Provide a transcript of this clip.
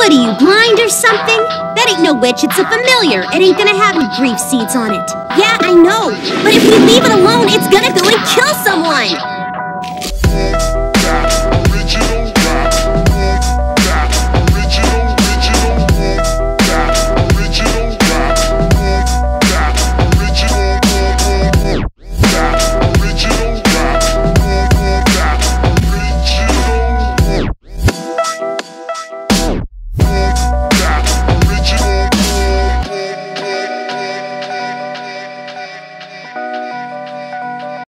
What are you, blind or something? That ain't no witch, it's a familiar. It ain't gonna have any grief seeds on it. Yeah, I know. But if we leave it alone, it's gonna go and kill someone.